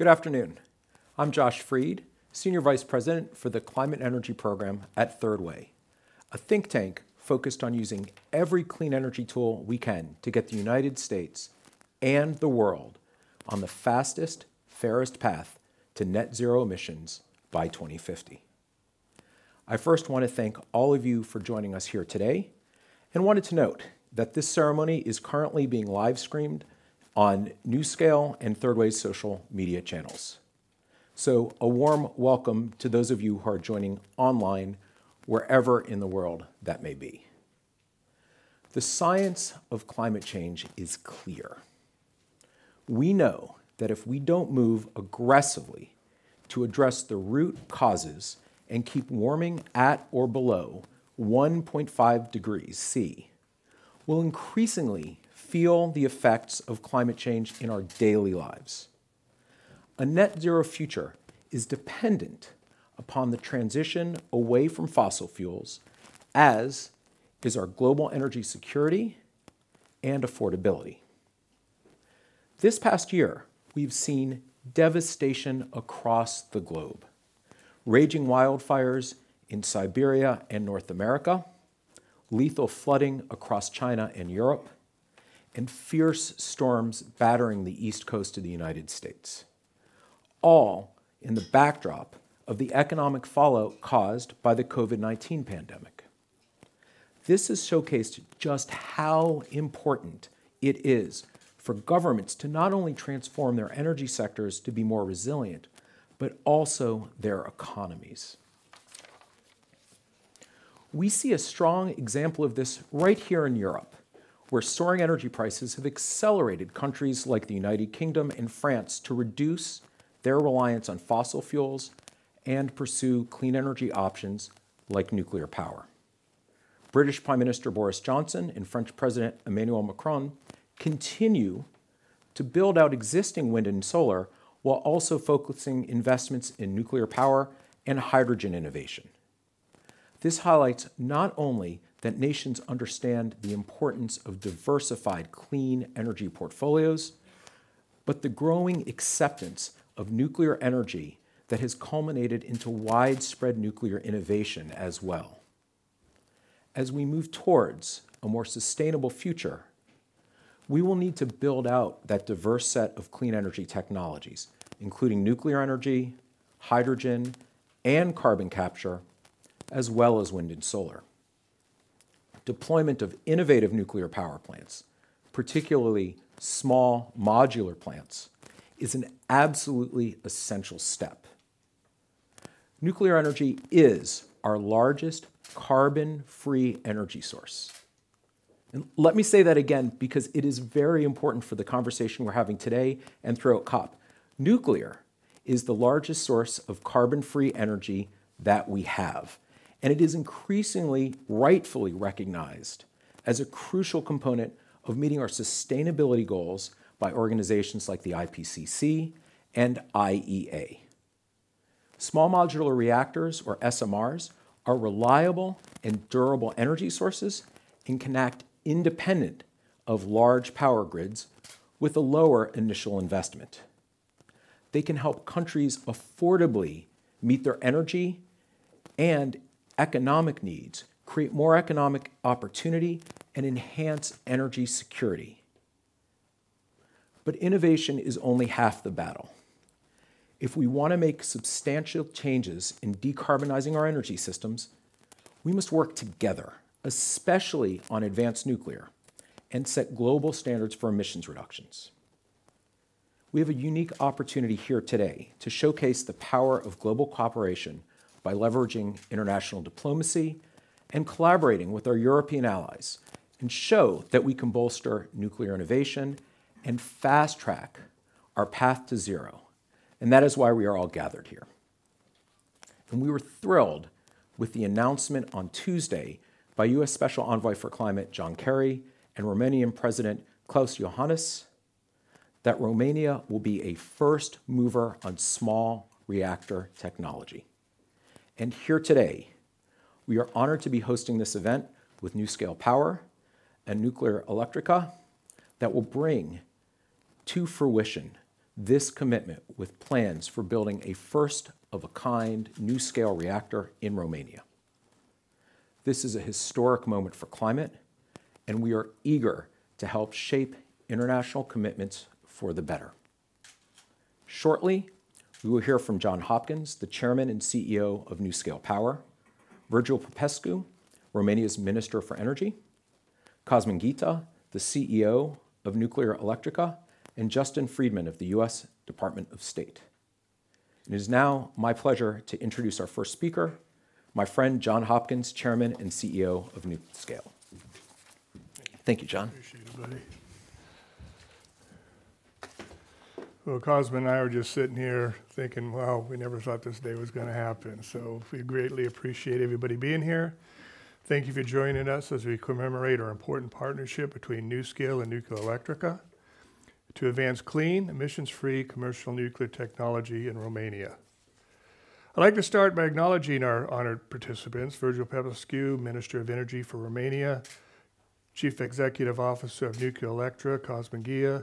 Good afternoon. I'm Josh Freed, Senior Vice President for the Climate Energy Program at Third Way, a think tank focused on using every clean energy tool we can to get the United States and the world on the fastest, fairest path to net zero emissions by 2050. I first want to thank all of you for joining us here today and wanted to note that this ceremony is currently being live streamed on NuScale and Third Way's social media channels. So a warm welcome to those of you who are joining online wherever in the world that may be. The science of climate change is clear. We know that if we don't move aggressively to address the root causes and keep warming at or below 1.5 degrees C, we'll increasingly feel the effects of climate change in our daily lives. A net zero future is dependent upon the transition away from fossil fuels, as is our global energy security and affordability. This past year, we've seen devastation across the globe. Raging wildfires in Siberia and North America, lethal flooding across China and Europe, and fierce storms battering the east coast of the United States, all in the backdrop of the economic fallout caused by the COVID 19 pandemic. This has showcased just how important it is for governments to not only transform their energy sectors to be more resilient, but also their economies. We see a strong example of this right here in Europe, where soaring energy prices have accelerated countries like the United Kingdom and France to reduce their reliance on fossil fuels and pursue clean energy options like nuclear power. British Prime Minister Boris Johnson and French President Emmanuel Macron continue to build out existing wind and solar while also focusing investments in nuclear power and hydrogen innovation. This highlights not only that nations understand the importance of diversified clean energy portfolios, but the growing acceptance of nuclear energy that has culminated into widespread nuclear innovation as well. As we move towards a more sustainable future, we will need to build out that diverse set of clean energy technologies, including nuclear energy, hydrogen, and carbon capture, as well as wind and solar. Deployment of innovative nuclear power plants, particularly small modular plants, is an absolutely essential step. Nuclear energy is our largest carbon free energy source. And let me say that again because it is very important for the conversation we're having today and throughout COP. Nuclear is the largest source of carbon free energy that we have, and it is increasingly rightfully recognized as a crucial component of meeting our sustainability goals by organizations like the IPCC and IEA. Small modular reactors, or SMRs, are reliable and durable energy sources and can act independent of large power grids with a lower initial investment. They can help countries affordably meet their energy and economic needs, create more economic opportunity, and enhance energy security. But innovation is only half the battle. If we want to make substantial changes in decarbonizing our energy systems, we must work together especially on advanced nuclear, and set global standards for emissions reductions. We have a unique opportunity here today to showcase the power of global cooperation by leveraging international diplomacy and collaborating with our European allies and show that we can bolster nuclear innovation and fast track our path to zero. And that is why we are all gathered here. And we were thrilled with the announcement on Tuesday by U.S. Special Envoy for Climate John Kerry and Romanian President Klaus Iohannis that Romania will be a first mover on small reactor technology. And here today, we are honored to be hosting this event with NuScale Power and Nuclear Electrica that will bring to fruition this commitment with plans for building a first-of-a-kind NuScale reactor in Romania. This is a historic moment for climate, and we are eager to help shape international commitments for the better. Shortly, we will hear from John Hopkins, the Chairman and CEO of NuScale Power, Virgil Popescu, Romania's Minister for Energy, Cosmin Ghita, the CEO of Nuclear Nuclearelectrica, and Justin Friedman of the U.S. Department of State. It is now my pleasure to introduce our first speaker, my friend John Hopkins, Chairman and CEO of NuScale. Thank you, John. Well, Cosmin and I were just sitting here thinking, wow, we never thought this day was going to happen. So we greatly appreciate everybody being here. Thank you for joining us as we commemorate our important partnership between NuScale and Nuclearelectrica to advance clean, emissions-free commercial nuclear technology in Romania. I'd like to start by acknowledging our honored participants, Virgil Popescu, Minister of Energy for Romania, Chief Executive Officer of Nuclearelectrica, Cosmin Ghita,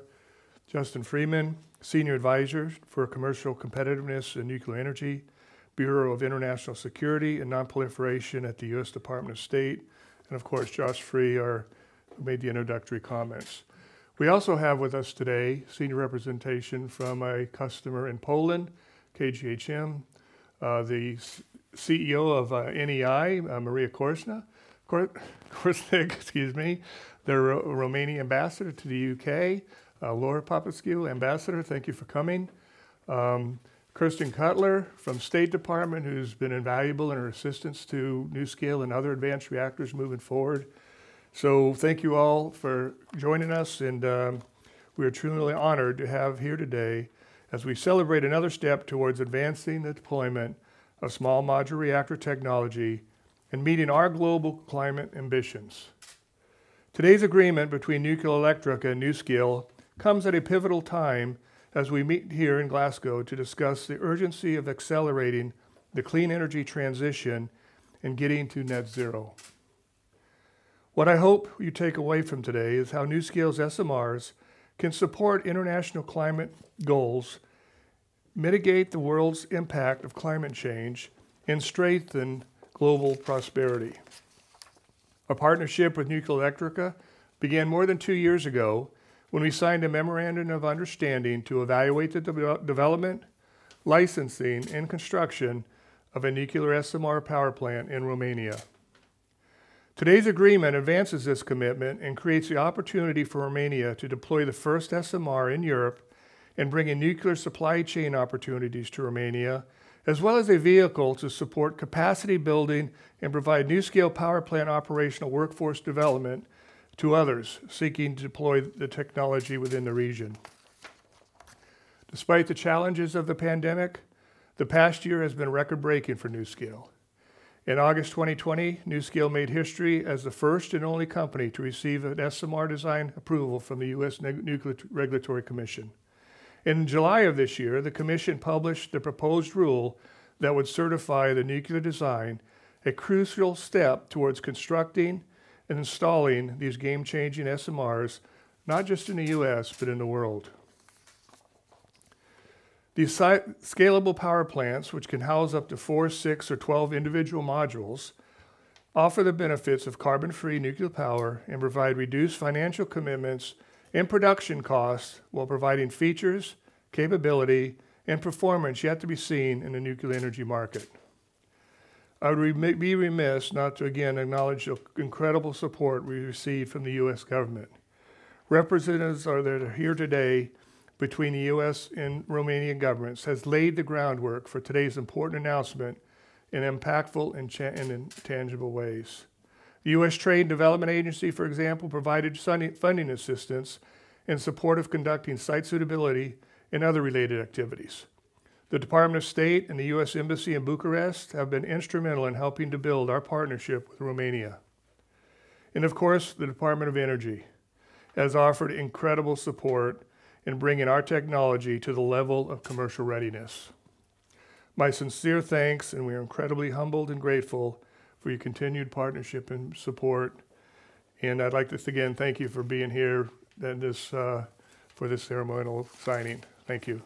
Justin Friedman, Senior Advisor for Commercial Competitiveness and Nuclear Energy, Bureau of International Security and Nonproliferation at the U.S. Department of State, and of course, Josh Freed, our, who made the introductory comments. We also have with us today senior representation from a customer in Poland, KGHM, uh, the CEO of uh, NEI, uh, Maria Korsna, Kor- Korsnick, excuse me, the Ro- Romanian ambassador to the UK, uh, Laura Popescu, ambassador, thank you for coming. Um, Kirsten Cutler from State Department, who's been invaluable in her assistance to NuScale and other advanced reactors moving forward. So thank you all for joining us, and um, we are truly honored to have here today as we celebrate another step towards advancing the deployment of small modular reactor technology and meeting our global climate ambitions. Today's agreement between Nuclearelectrica and NuScale comes at a pivotal time as we meet here in Glasgow to discuss the urgency of accelerating the clean energy transition and getting to net zero. What I hope you take away from today is how NuScale's SMRs can support international climate goals, mitigate the world's impact of climate change, and strengthen global prosperity. Our partnership with Nuclearelectrica began more than two years ago when we signed a memorandum of understanding to evaluate the de- development, licensing, and construction of a nuclear SMR power plant in Romania. Today's agreement advances this commitment and creates the opportunity for Romania to deploy the first SMR in Europe and bring in nuclear supply chain opportunities to Romania, as well as a vehicle to support capacity building and provide NuScale power plant operational workforce development to others seeking to deploy the technology within the region. Despite the challenges of the pandemic, the past year has been record breaking for NuScale. In August 2020, NuScale made history as the first and only company to receive an SMR design approval from the U.S. Nuclear Regulatory Commission. In July of this year, the Commission published the proposed rule that would certify the nuclear design, a crucial step towards constructing and installing these game changing SMRs, not just in the U.S., but in the world. These scalable power plants, which can house up to four, six, or 12 individual modules, offer the benefits of carbon free nuclear power and provide reduced financial commitments and production costs while providing features, capability, and performance yet to be seen in the nuclear energy market. I would be remiss not to again acknowledge the incredible support we received from the U.S. government. Representatives are that are here today between the U.S. and Romanian governments has laid the groundwork for today's important announcement in impactful and, and intangible ways. The U.S. Trade and Development Agency, for example, provided funding assistance in support of conducting site suitability and other related activities. The Department of State and the U.S. Embassy in Bucharest have been instrumental in helping to build our partnership with Romania. And of course, the Department of Energy has offered incredible support in bringing our technology to the level of commercial readiness. My sincere thanks, and we are incredibly humbled and grateful for your continued partnership and support. And I'd like to again thank you for being here and this, uh, for this ceremonial signing. Thank you.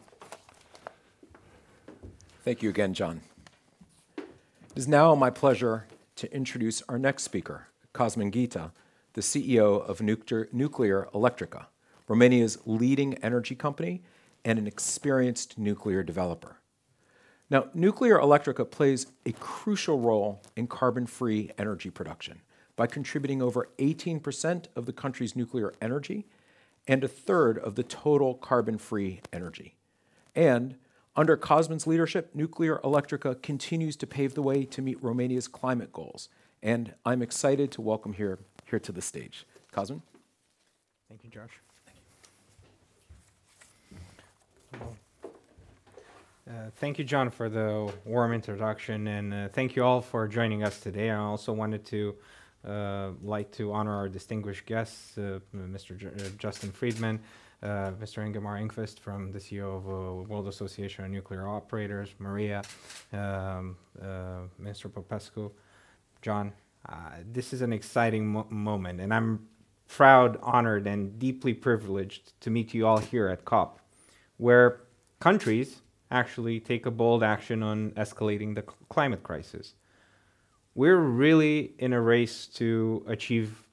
Thank you again, John. It is now my pleasure to introduce our next speaker, Cosmin Ghita, the CEO of Nuclear, Electrica, Romania's leading energy company and an experienced nuclear developer. Now, Nuclear Electrica plays a crucial role in carbon-free energy production by contributing over 18% of the country's nuclear energy and a third of the total carbon-free energy. And under Cosmin's leadership, Nuclear Electrica continues to pave the way to meet Romania's climate goals. And I'm excited to welcome here, here to the stage. Cosmin? Thank you, Josh. Thank Uh, thank you, John, for the warm introduction, and uh, thank you all for joining us today. I also wanted to uh, like to honor our distinguished guests, uh, Mr. J- uh, Justin Friedman, uh, Mr. Ingemar Engkvist from the CEO of uh, World Association of Nuclear Operators, Maria, um, uh, Mr. Popescu, John. Uh, this is an exciting mo- moment, and I'm proud, honored, and deeply privileged to meet you all here at COP, where countries actually take a bold action on escalating the climate crisis. We're really in a race to achieve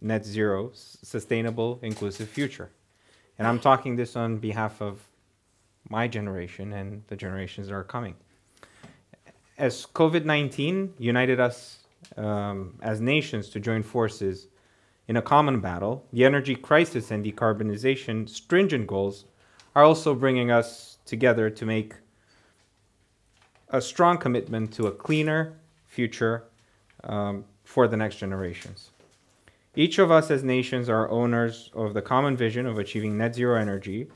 net zero, sustainable, inclusive future. And I'm talking this on behalf of my generation and the generations that are coming. As COVID 19 united us um, as nations to join forces in a common battle, the energy crisis and decarbonization stringent goals are also bringing us together to make a strong commitment to a cleaner future um, for the next generations. Each of us as nations are owners of the common vision of achieving net zero energy,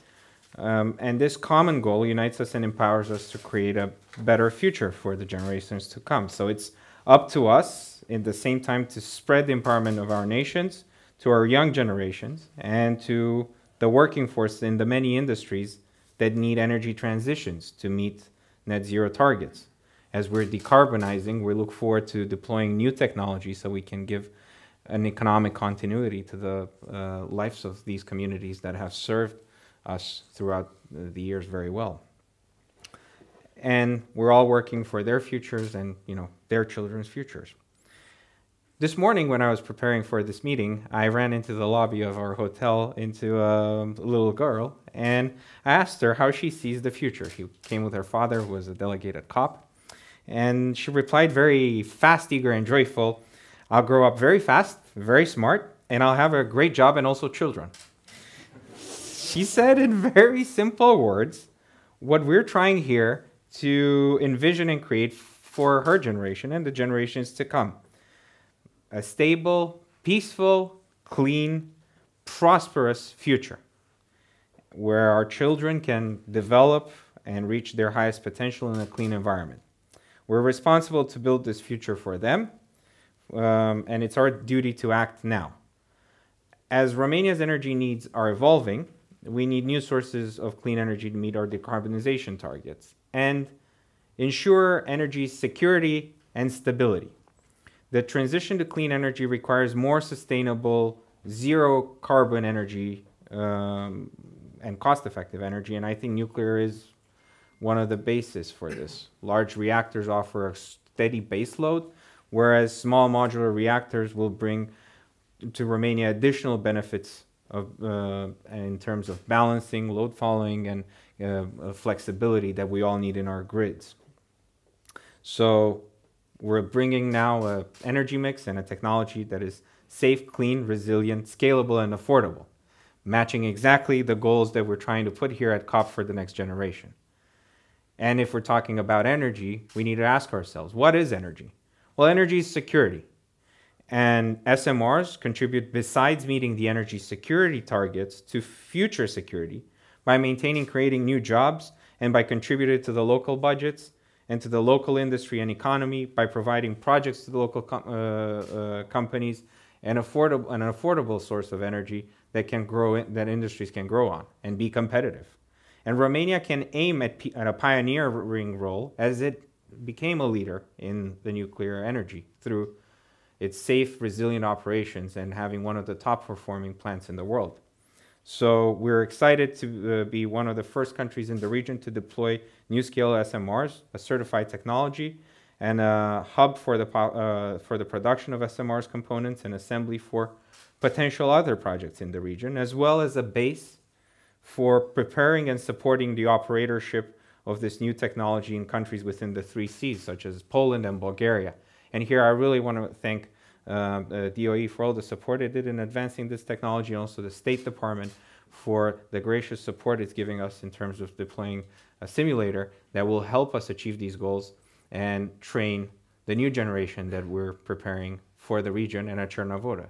um, and this common goal unites us and empowers us to create a better future for the generations to come. So it's up to us, in the same time, to spread the empowerment of our nations to our young generations and to the working force in the many industries that need energy transitions to meet net zero targets. As we're decarbonizing, we look forward to deploying new technology so we can give an economic continuity to the uh, lives of these communities that have served us throughout the years very well. And we're all working for their futures and you know their children's futures. This morning, when I was preparing for this meeting, I ran into the lobby of our hotel into a little girl, and I asked her how she sees the future. She came with her father, who was a delegated COP, and she replied very fast, eager, and joyful. I'll grow up very fast, very smart, and I'll have a great job and also children. She said in very simple words what we're trying here to envision and create for her generation and the generations to come a stable, peaceful, clean, prosperous future where our children can develop and reach their highest potential in a clean environment. We're responsible to build this future for them, um, and it's our duty to act now. As Romania's energy needs are evolving, we need new sources of clean energy to meet our decarbonization targets and ensure energy security and stability. The transition to clean energy requires more sustainable, zero carbon energy um, and cost effective energy, and I think nuclear is one of the bases for this. Large reactors offer a steady base load, whereas small modular reactors will bring to Romania additional benefits of, uh, in terms of balancing, load following, and uh, flexibility that we all need in our grids. So we're bringing now an energy mix and a technology that is safe, clean, resilient, scalable, and affordable, matching exactly the goals that we're trying to put here at COP for the next generation. And if we're talking about energy, we need to ask ourselves what is energy? Well, energy is security. And SMRs contribute, besides meeting the energy security targets, to future security by maintaining, creating new jobs, and by contributing to the local budgets and to the local industry and economy by providing projects to the local com- uh, uh, companies and affordable, an affordable source of energy that can grow, in, that industries can grow on and be competitive. And Romania can aim at, at a pioneering role as it became a leader in the nuclear energy through its safe, resilient operations and having one of the top performing plants in the world. So we're excited to uh, be one of the first countries in the region to deploy NuScale SMRs, a certified technology, and a hub for the, uh, for the production of SMRs components and assembly for potential other projects in the region, as well as a base for preparing and supporting the operatorship of this new technology in countries within the Three Seas, such as Poland and Bulgaria. And here I really want to thank uh, DOE for all the support it did in advancing this technology, and also the State Department for the gracious support it's giving us in terms of deploying a simulator that will help us achieve these goals and train the new generation that we're preparing for the region and at Cernavoda.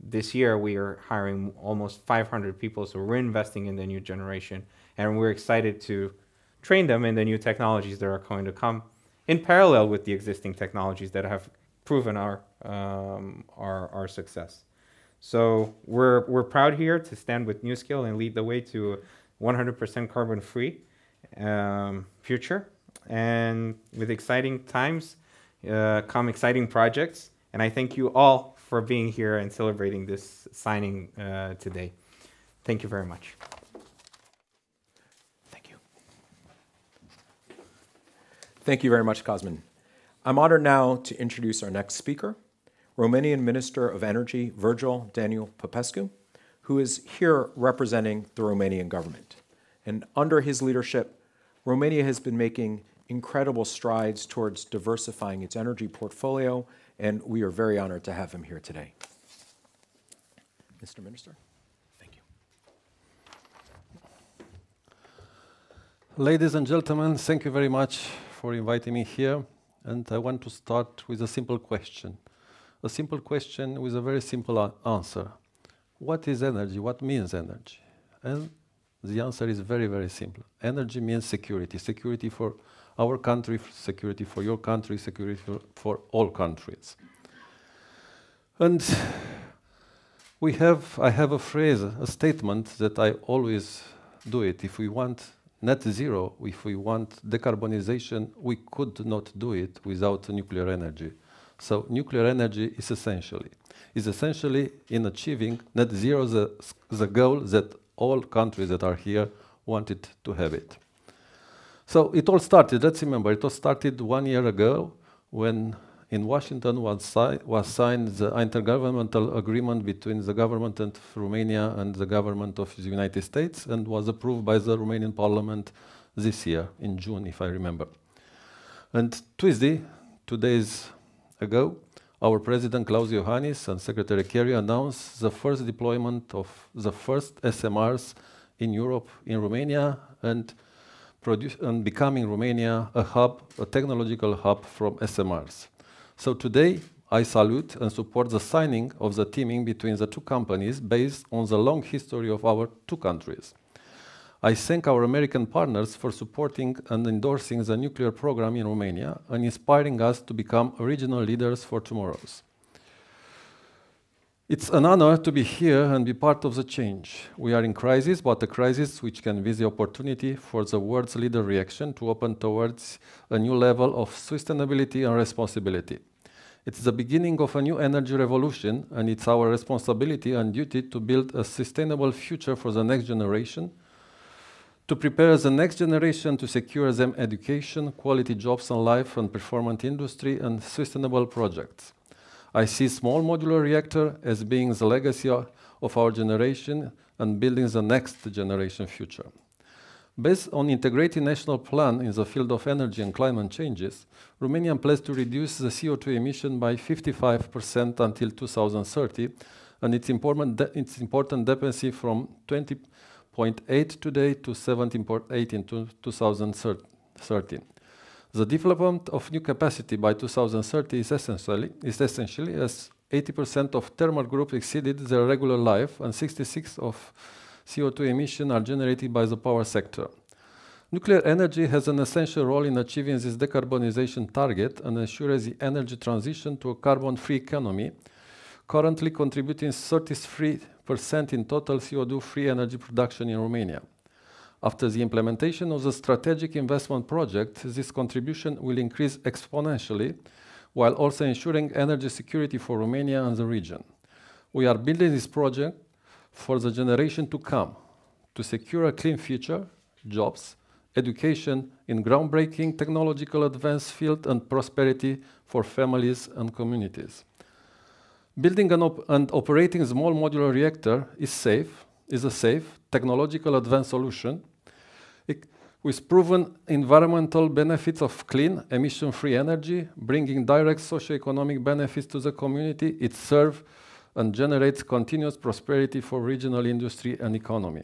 This year, we are hiring almost 500 people, so we're investing in the new generation, and we're excited to train them in the new technologies that are going to come in parallel with the existing technologies that have proven our, um, our, our success. So we're, we're proud here to stand with NuScale and lead the way to a 100% carbon-free um, future. And with exciting times uh, come exciting projects. And I thank you all for being here and celebrating this signing uh, today. Thank you very much. Thank you. Thank you very much, Cosmin. I'm honored now to introduce our next speaker, Romanian Minister of Energy, Virgil Daniel Popescu, who is here representing the Romanian government. And under his leadership, Romania has been making incredible strides towards diversifying its energy portfolio, and we are very honored to have him here today. Mr. Minister, thank you. Ladies and gentlemen, thank you very much for inviting me here. And I want to start with a simple question. A simple question with a very simple answer. What is energy? What means energy? And the answer is very, very simple. Energy means security. Security for our country, security for your country, security for, for all countries. And we have, I have a phrase, a statement that I always do it. If we want net zero, if we want decarbonization, we could not do it without nuclear energy. So nuclear energy is essentially, is essentially in achieving net zero the, the goal that all countries that are here wanted to have it. So it all started, let's remember, it all started one year ago when in Washington was, si was signed the intergovernmental agreement between the government of Romania and the government of the United States and was approved by the Romanian parliament this year in June, if I remember. And Tuesday, two days ago, our President Klaus Iohannis and Secretary Kerry announced the first deployment of the first SMRs in Europe, in Romania, and and becoming Romania a hub, a technological hub from SMRs. So today, I salute and support the signing of the teaming between the two companies based on the long history of our two countries. I thank our American partners for supporting and endorsing the nuclear program in Romania and inspiring us to become regional leaders for tomorrow's. It's an honor to be here and be part of the change. We are in crisis, but a crisis which can be the opportunity for the world's leader reaction to open towards a new level of sustainability and responsibility. It's the beginning of a new energy revolution, and it's our responsibility and duty to build a sustainable future for the next generation, to prepare the next generation to secure them education, quality jobs and life and performance industry and sustainable projects. I see small modular reactor as being the legacy of our generation and building the next generation future. Based on integrated national plan in the field of energy and climate changes, Romania plans to reduce the CO2 emission by 55% until 2030, and its important, its important dependency from 20.8 today to 17.8 in 2030. The development of new capacity by 2030 is essentially, is essentially as 80% of thermal group exceeded their regular life and 66 of CO2 emission are generated by the power sector. Nuclear energy has an essential role in achieving this decarbonization target and ensures the energy transition to a carbon-free economy, currently contributing 33% in total CO2-free energy production in Romania. After the implementation of the strategic investment project, this contribution will increase exponentially, while also ensuring energy security for Romania and the region. We are building this project for the generation to come to secure a clean future, jobs, education in groundbreaking technological advance field and prosperity for families and communities. Building and, op and operating a small modular reactor is safe, is a safe, technological advanced solution it, with proven environmental benefits of clean, emission-free energy, bringing direct socio-economic benefits to the community it serves and generates continuous prosperity for regional industry and economy.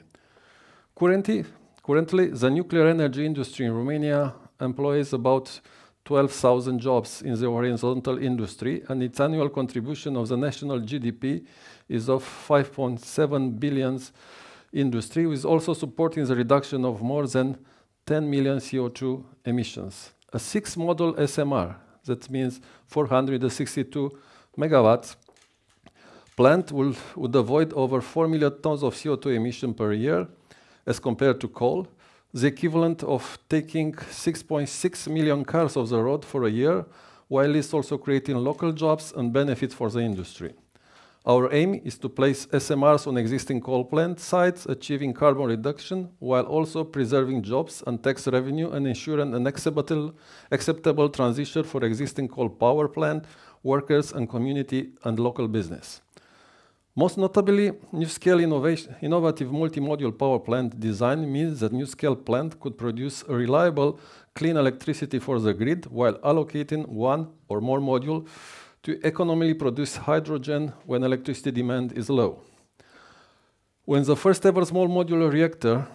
Currently, currently, the nuclear energy industry in Romania employs about 12,000 jobs in the horizontal industry, and its annual contribution of the national GDP is of 5.7 billion industry, with also supporting the reduction of more than 10 million CO2 emissions. A six model SMR, that means 462 megawatts, plant will, would avoid over 4 million tons of CO2 emission per year as compared to coal, the equivalent of taking 6.6 million cars off the road for a year, while it's also creating local jobs and benefits for the industry. Our aim is to place SMRs on existing coal plant sites, achieving carbon reduction while also preserving jobs and tax revenue and ensuring an acceptable, transition for existing coal power plant workers and community and local business. Most notably, NuScale innovative multi-module power plant design means that NuScale plant could produce reliable, clean electricity for the grid while allocating one or more module to economically produce hydrogen when electricity demand is low. When the first ever small modular reactor,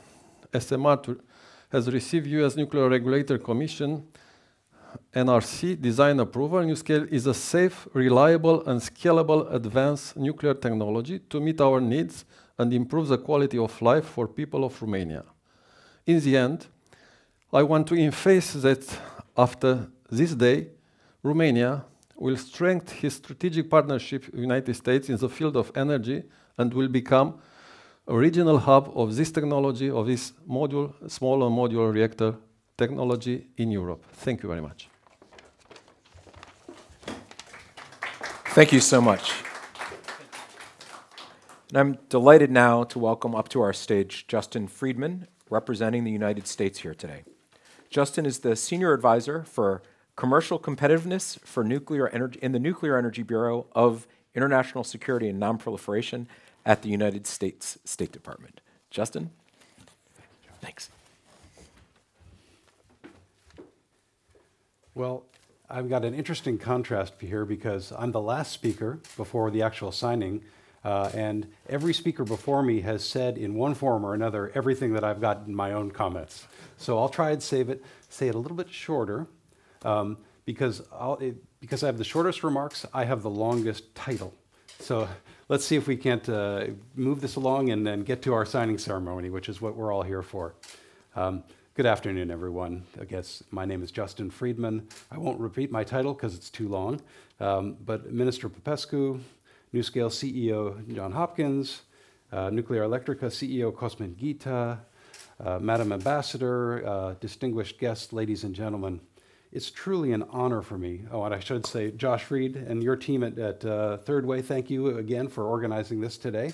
SMR, has received US Nuclear Regulator Commission NRC design approval, NuScale is a safe, reliable, and scalable advanced nuclear technology to meet our needs and improve the quality of life for people of Romania. In the end, I want to emphasize that after this day, Romania will strengthen his strategic partnership with the United States in the field of energy and will become a regional hub of this technology, of this module, small and modular reactor technology in Europe. Thank you very much. Thank you so much. And I'm delighted now to welcome up to our stage Justin Friedman, representing the United States here today. Justin is the Senior Advisor for Commercial Competitiveness for Nuclear Energy in the Nuclear Energy Bureau of International Security and Nonproliferation at the United States State Department. Justin? Thanks. Well, I've got an interesting contrast here because I'm the last speaker before the actual signing, uh, and every speaker before me has said in one form or another everything that I've got in my own comments. So I'll try and save it, say it a little bit shorter, um, because, it, because I have the shortest remarks, I have the longest title. So let's see if we can't uh, move this along and then get to our signing ceremony, which is what we're all here for. Um, Good afternoon, everyone. I guess my name is Justin Friedman. I won't repeat my title because it's too long, um, but Minister Popescu, NuScale CEO John Hopkins, uh, Nuclear Electrica CEO Cosmin Ghita, uh, Madam Ambassador, uh, distinguished guests, ladies and gentlemen, it's truly an honor for me. Oh, and I should say, Josh Freed and your team at, at uh, Third Way, thank you again for organizing this today.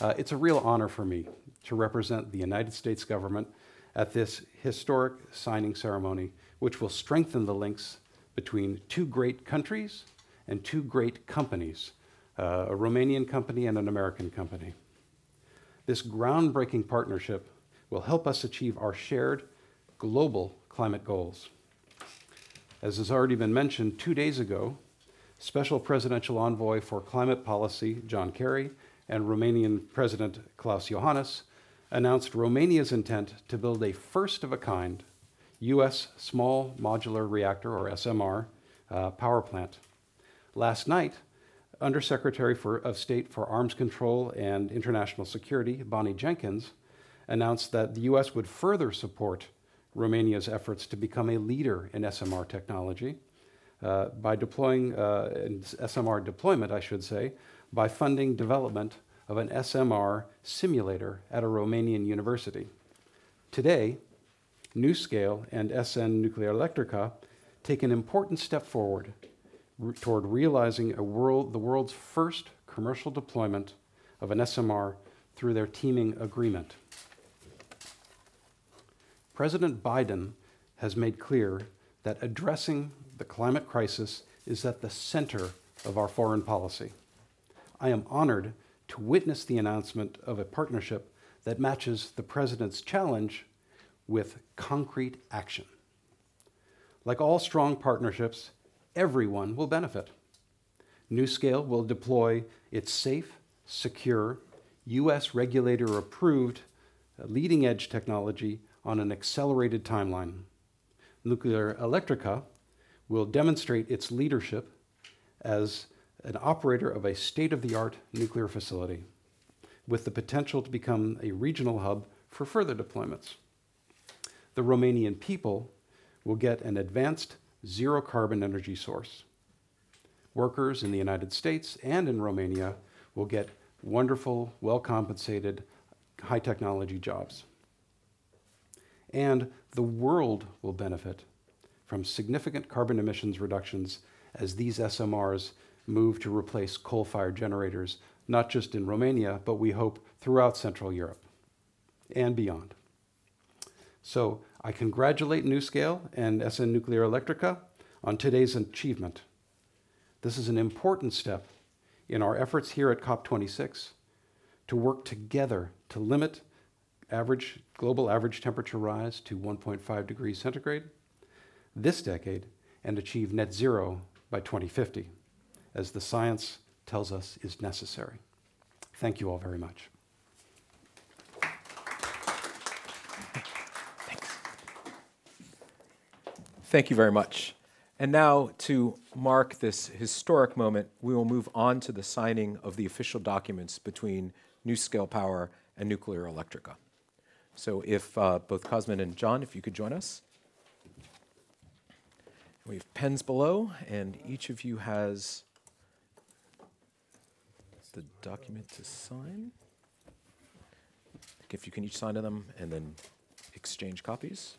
Uh, it's a real honor for me to represent the United States government at this historic signing ceremony, which will strengthen the links between two great countries and two great companies, uh, a Romanian company and an American company. This groundbreaking partnership will help us achieve our shared global climate goals. As has already been mentioned, two days ago, Special Presidential Envoy for Climate Policy John Kerry and Romanian President Klaus Iohannis announced Romania's intent to build a first of a kind U.S. small modular reactor, or SMR, uh, power plant. Last night, Undersecretary for, of State for Arms Control and International Security, Bonnie Jenkins, announced that the U.S. would further support Romania's efforts to become a leader in SMR technology uh, by deploying, uh, SMR deployment, I should say, by funding development of an SMR simulator at a Romanian university. Today, NuScale and SN Nuclear Electrica take an important step forward toward realizing world, the world's first commercial deployment of an SMR through their teaming agreement. President Biden has made clear that addressing the climate crisis is at the center of our foreign policy. I am honored to witness the announcement of a partnership that matches the President's challenge with concrete action. Like all strong partnerships, everyone will benefit. NuScale will deploy its safe, secure, US regulator approved uh, leading edge technology on an accelerated timeline. Nuclear Electrica will demonstrate its leadership as an operator of a state of the art nuclear facility with the potential to become a regional hub for further deployments. The Romanian people will get an advanced zero carbon energy source. Workers in the United States and in Romania will get wonderful, well compensated, high technology jobs. And the world will benefit from significant carbon emissions reductions as these SMRs move to replace coal fired generators, not just in Romania, but we hope throughout Central Europe and beyond. So I congratulate NuScale and SN Nuclear Electrica on today's achievement. This is an important step in our efforts here at COP26 to work together to limit average global average temperature rise to 1.5 degrees centigrade this decade and achieve net zero by 2050, as the science tells us is necessary. Thank you all very much. Thank you very much. And now, to mark this historic moment, we will move on to the signing of the official documents between NuScale Power and Nuclear Electrica. So, if uh, both Cosmin and John, if you could join us. We have pens below, and each of you has the document to sign. If you can each sign to them and then exchange copies.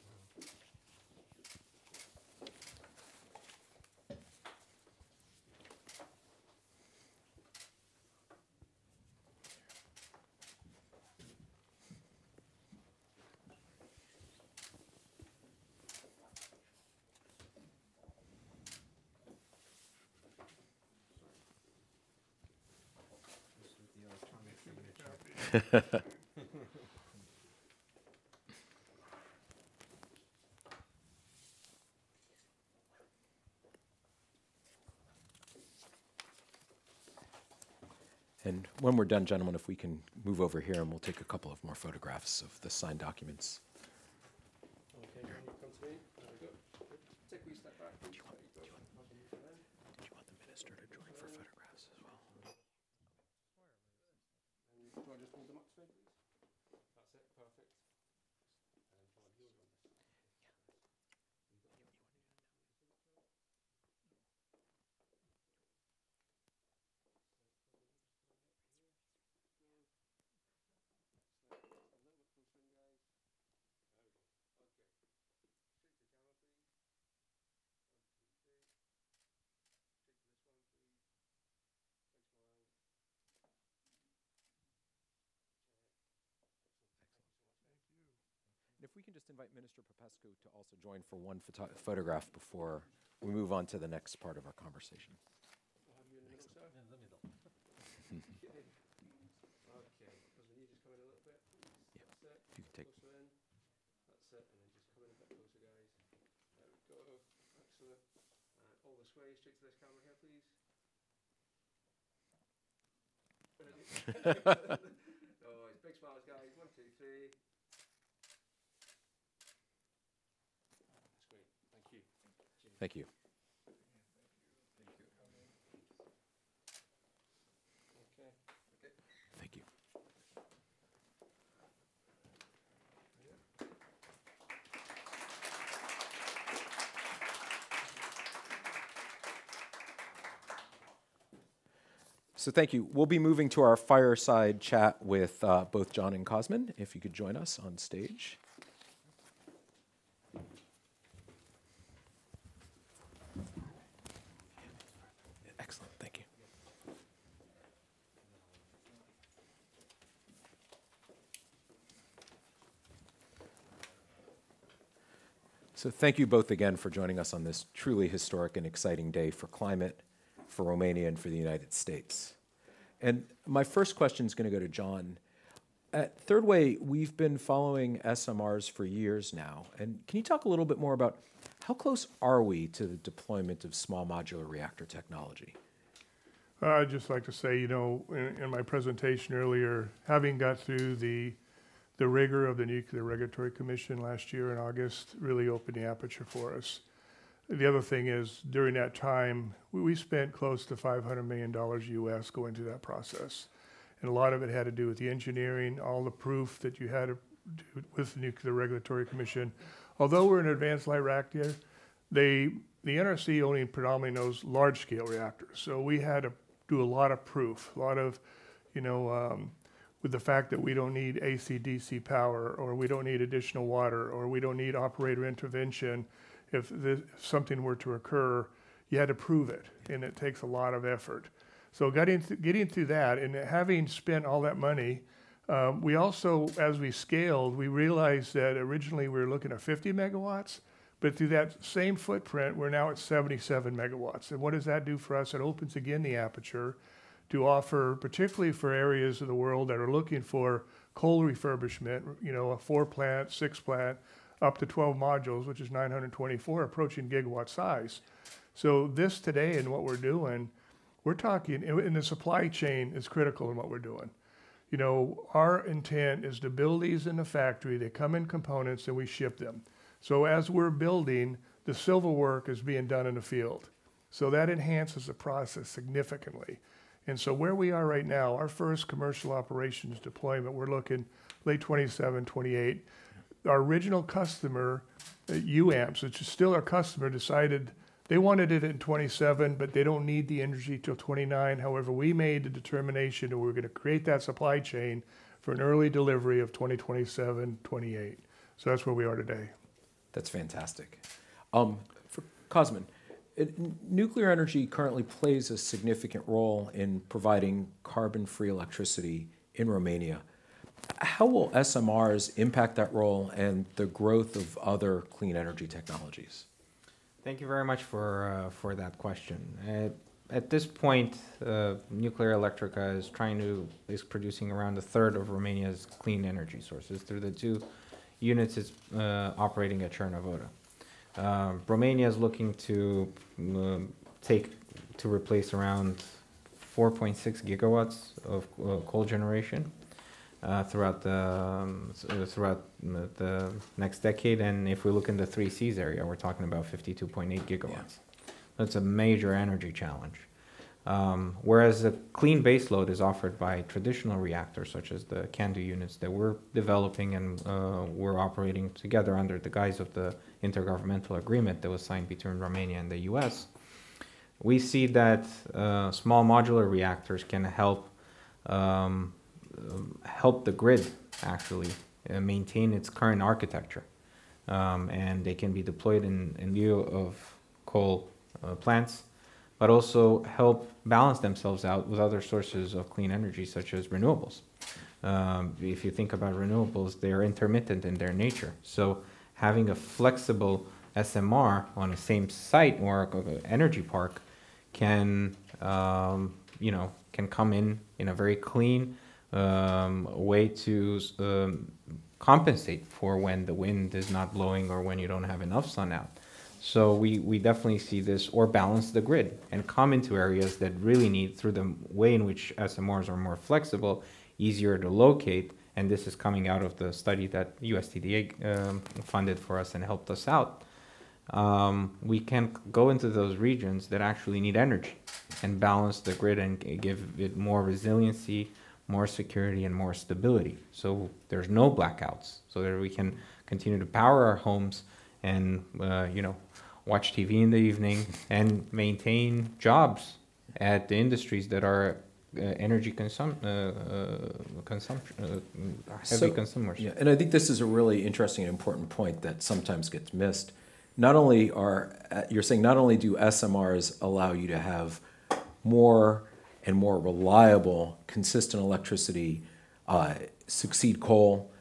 And when we're done, gentlemen, if we can move over here and we'll take a couple of more photographs of the signed documents. We can just invite Minister Popescu to also join for one photo- photograph before we move on to the next part of our conversation. If you could take, oh, it's big smiles, guys. One, two, three. That's great. Thank you. Thank you. Thank you. So thank you. We'll be moving to our fireside chat with uh, both John and Cosmin. If you could join us on stage. Excellent. Thank you. So thank you both again for joining us on this truly historic and exciting day for climate, for Romania, and for the United States. And my first question is going to go to John. At Third Way, we've been following SMRs for years now. And can you talk a little bit more about how close are we to the deployment of small modular reactor technology? Uh, I'd just like to say, you know, in, in my presentation earlier, having got through the, the rigor of the Nuclear Regulatory Commission last year in August really opened the aperture for us. The other thing is, during that time, we, we spent close to $500 million US going through that process. And a lot of it had to do with the engineering, all the proof that you had to do with the Nuclear Regulatory Commission. Although we're an advanced light reactor, they, the NRC only predominantly knows large scale reactors. So we had to do a lot of proof, a lot of, you know, um, with the fact that we don't need AC/DC power, or we don't need additional water, or we don't need operator intervention. If this, if something were to occur, you had to prove it, and it takes a lot of effort. So getting th- getting through that, and having spent all that money, um, we also, as we scaled, we realized that originally we were looking at 50 megawatts, but through that same footprint, we're now at 77 megawatts. And what does that do for us? It opens again the aperture to offer, particularly for areas of the world that are looking for coal refurbishment, you know, a four plant, six plant, up to 12 modules, which is 924, approaching gigawatt size. So this today and what we're doing, we're talking, and the supply chain is critical in what we're doing. You know, our intent is to build these in the factory, they come in components and we ship them. So as we're building, the civil work is being done in the field. So that enhances the process significantly. And so where we are right now, our first commercial operations deployment, we're looking late 27, 28. Our original customer, uh, UAMPS, which is still our customer, decided they wanted it in 27, but they don't need the energy till 29. However, we made the determination that we're going to create that supply chain for an early delivery of 2027, 28. So that's where we are today. That's fantastic. Um, for Cosmin, it, nuclear energy currently plays a significant role in providing carbon-free electricity in Romania. How will SMRs impact that role and the growth of other clean energy technologies? Thank you very much for, uh, for that question. Uh, at this point, uh, Nuclearelectrica is trying to, is producing around a third of Romania's clean energy sources through the two units it's uh, operating at Cernavoda. Um, Romania is looking to um, take, to replace around 4.6 gigawatts of uh, coal generation uh, throughout the um, uh, throughout the- the next decade. And if we look in the Three Seas area, we're talking about 52.8 gigawatts. That's a major energy challenge. Um, whereas a clean baseload is offered by traditional reactors, such as the CANDU units that we're developing and uh, we're operating together under the guise of the intergovernmental agreement that was signed between Romania and the U.S. We see that uh, small modular reactors can help um, help the grid actually uh, maintain its current architecture, um, and they can be deployed in, in lieu of coal uh, plants, but also help balance themselves out with other sources of clean energy, such as renewables. Um, if you think about renewables, they're intermittent in their nature. So having a flexible SMR on the same site or energy park can, um, you know, can come in in a very clean um, way to um, compensate for when the wind is not blowing or when you don't have enough sun out. So we, we definitely see this or balance the grid and come into areas that really need through the way in which SMRs are more flexible, easier to locate. And this is coming out of the study that USTDA um, funded for us and helped us out. Um, we can go into those regions that actually need energy and balance the grid and give it more resiliency, more security, and more stability. So there's no blackouts, so that we can continue to power our homes and uh, you know watch TV in the evening and maintain jobs at the industries that are uh, energy consum- uh, uh, consumption uh, heavy So- consumers. Yeah, and I think this is a really interesting and important point that sometimes gets missed. Not only are, uh, you're saying not only do SMRs allow you to have more and more reliable, consistent electricity uh, succeed coal,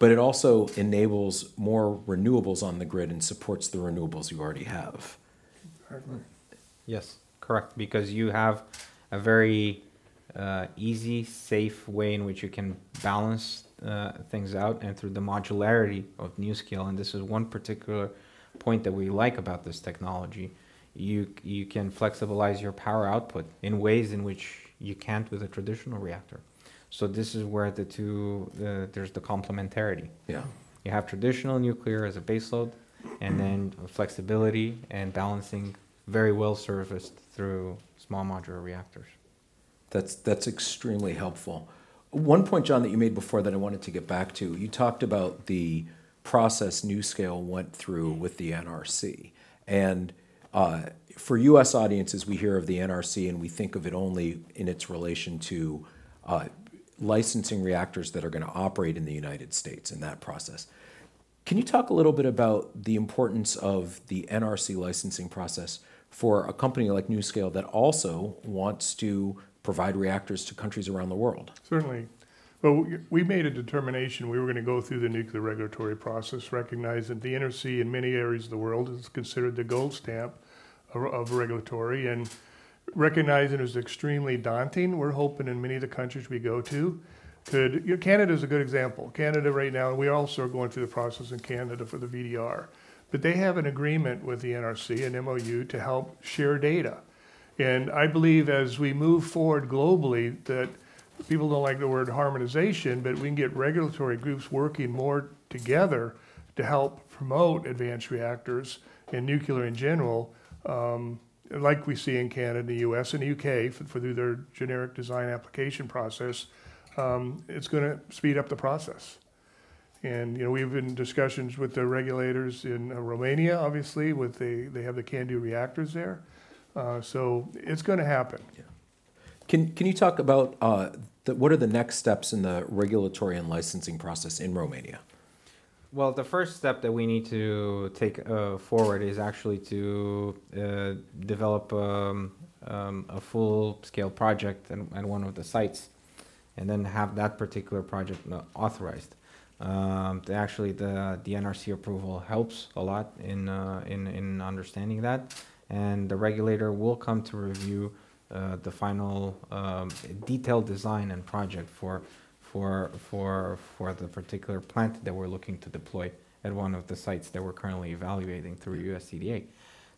but it also enables more renewables on the grid and supports the renewables you already have. Yes, correct, because you have a very uh, easy, safe way in which you can balance uh, things out, and through the modularity of NuScale, and this is one particular point that we like about this technology, you you can flexibilize your power output in ways in which you can't with a traditional reactor. So this is where the two uh, there's the complementarity. Yeah. You have traditional nuclear as a baseload, and then flexibility and balancing very well serviced through small modular reactors. That's, that's extremely helpful. One point, John, that you made before that I wanted to get back to, you talked about the process NuScale went through with the NRC. And uh, for US audiences, we hear of the NRC and we think of it only in its relation to uh, licensing reactors that are going to operate in the United States in that process. Can you talk a little bit about the importance of the NRC licensing process for a company like NuScale that also wants to provide reactors to countries around the world? Certainly. Well, we- made a determination, we were going to go through the nuclear regulatory process, recognizing the NRC in many areas of the world is considered the gold stamp of regulatory, and recognizing it was extremely daunting, we're hoping in many of the countries we go to, could, you know, Canada's a good example. Canada right now, we are also are going through the process in Canada for the VDR. But they have an agreement with the NRC, an MOU, to help share data. And I believe as we move forward globally, that people don't like the word harmonization, but we can get regulatory groups working more together to help promote advanced reactors and nuclear in general, um, like we see in Canada, the US, and the UK for, for through their generic design application process. Um, it's going to speed up the process. And, you know, we've been in discussions with the regulators in uh, Romania, obviously, with the, they have the CANDU reactors there. Uh, so it's going to happen. Can, can you talk about uh, the, what are the next steps in the regulatory and licensing process in Romania? Well, the first step that we need to take uh, forward is actually to uh, develop um, um, a full-scale project at, one of the sites, and then have that particular project uh, authorized. Um, the, actually, the the NRC approval helps a lot in uh, in in understanding that, and the regulator will come to review uh, the final um, detailed design and project for for for for the particular plant that we're looking to deploy at one of the sites that we're currently evaluating through USTDA.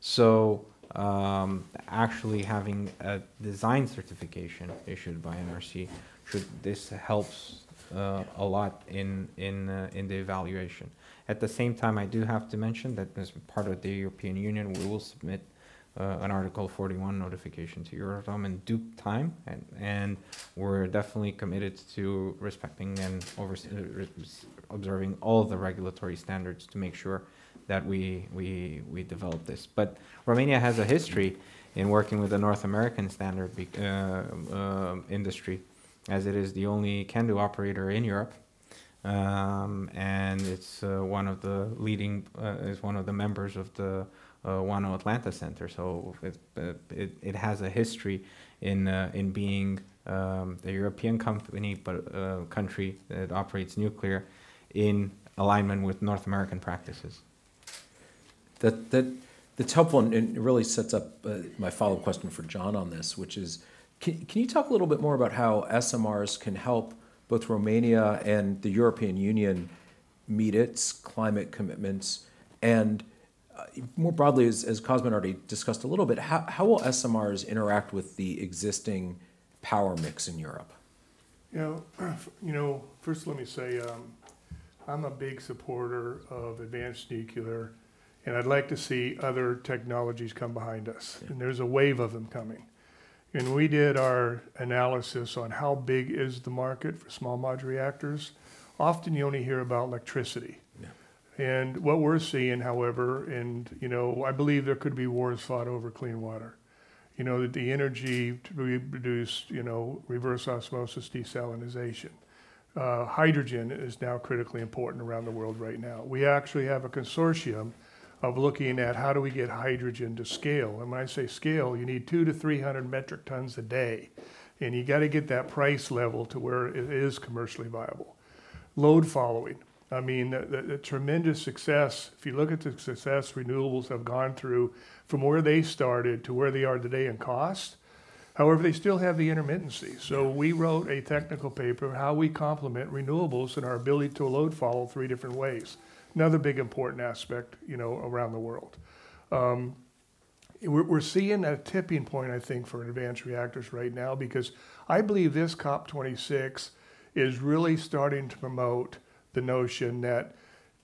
So um, actually having a design certification issued by NRC should this helps uh, a lot in in uh, in the evaluation. At the same time, I do have to mention that as part of the European Union, we will submit uh, an Article 41 notification to Euratom in due time, and, and we're definitely committed to respecting and over, uh, observing all the regulatory standards to make sure that we, we, we develop this. But Romania has a history in working with the North American standard be, uh, uh, industry, as it is the only CANDU operator in Europe. Um, and it's uh, one of the leading, uh, is one of the members of the WANO Atlanta Center. So it, uh, it, it has a history in, uh, in being um, a European company, but country that operates nuclear in alignment with North American practices. That, that, that's helpful and really sets up uh, my follow-up question for John on this, which is, can, can you talk a little bit more about how SMRs can help both Romania and the European Union meet its climate commitments? And uh, more broadly, as, as Cosmin already discussed a little bit, how, how will SMRs interact with the existing power mix in Europe? You know, you know, first let me say, um, I'm a big supporter of advanced nuclear, and I'd like to see other technologies come behind us. And there's a wave of them coming. And we did our analysis on how big is the market for small modular reactors. Often you only hear about electricity. And what we're seeing, however, and you know, I believe there could be wars fought over clean water. You know, that the energy to be produced, you know, reverse osmosis desalinization. Uh, hydrogen is now critically important around the world right now. We actually have a consortium of looking at how do we get hydrogen to scale. And when I say scale, you need two to 300 metric tons a day. And you got to get that price level to where it is commercially viable. Load following. I mean, the, the, the tremendous success, if you look at the success renewables have gone through from where they started to where they are today in cost. However, they still have the intermittency. So we wrote a technical paper, how we complement renewables and our ability to load follow three different ways. Another big important aspect, you know, around the world. Um, we're, we're seeing a tipping point, I think, for advanced reactors right now because I believe this COP26 is really starting to promote the notion that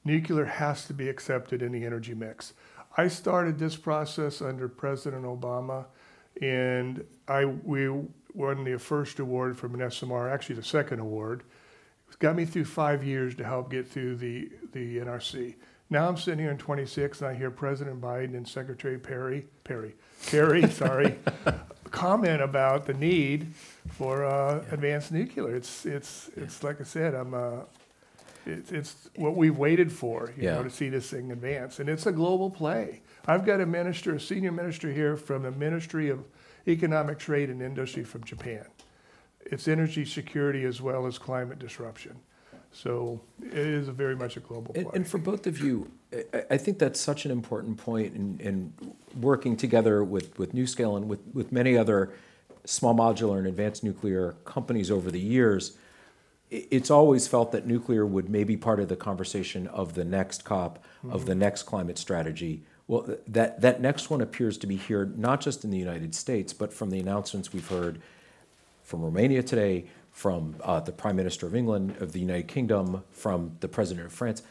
nuclear has to be accepted in the energy mix. I started this process under President Obama, and I we won the first award from an SMR, actually the second award. It got me through five years to help get through the, the NRC. Now I'm sitting here in 26, and I hear President Biden and Secretary Perry, Perry, Kerry, sorry, comment about the need for uh, advanced nuclear. It's it's it's like I said, I'm uh, it's it's what we've waited for, you Yeah. know, to see this thing advance, and it's a global play. I've got a minister, a senior minister here from the Ministry of Economic Trade and Industry from Japan. It's energy security as well as climate disruption. So it is a very much a global play. And, and for both of you, I, I think that's such an important point in, in working together with, with NuScale and with, with many other small modular and advanced nuclear companies over the years. It's always felt that nuclear would maybe part of the conversation of the next COP, of the next climate strategy. Well, that, that next one appears to be here, not just in the United States, but from the announcements we've heard from Romania today, from uh, the Prime Minister of England, of the United Kingdom, from the President of France.